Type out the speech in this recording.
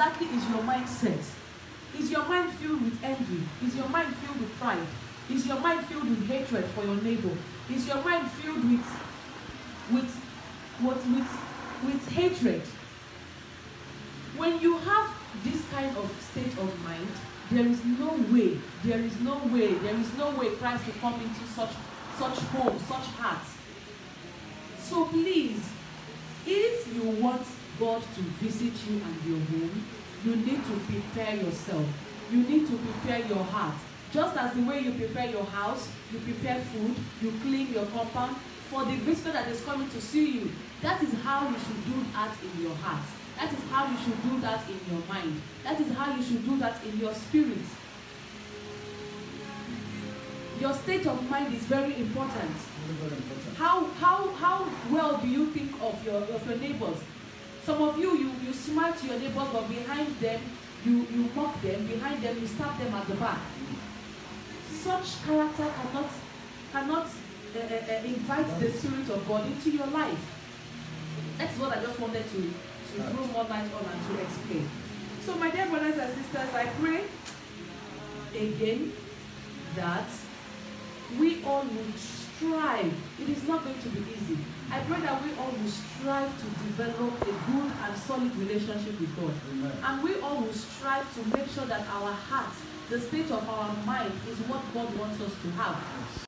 exactly is your mindset? Is your mind filled with envy? Is your mind filled with pride? Is your mind filled with hatred for your neighbor? Is your mind filled with with what with with hatred? When you have this kind of state of mind, there is no way, there is no way, there is no way Christ will come into such such homes, such hearts. So please, if you want God to visit you and your home, you need to prepare yourself. You need to prepare your heart. Just as the way you prepare your house, you prepare food, you clean your compound for the visitor that is coming to see you. That is how you should do that in your heart. That is how you should do that in your mind. That is how you should do that in your spirit. Your state of mind is very important. Very, important. How how how well do you think of your of your neighbors? Some of you you you smile to your neighbors, but behind them you you mock them. Behind them you stab them at the back. Such character cannot cannot uh, uh, invite the spirit of God into your life. That's what I just wanted to to throw more light on and to explain. So my dear brothers and sisters, I pray again that we all will strive. It is not going to be easy. I pray that we all will strive to develop a good and solid relationship with God. Amen. And we all will strive to make sure that our heart, the state of our mind, is what God wants us to have.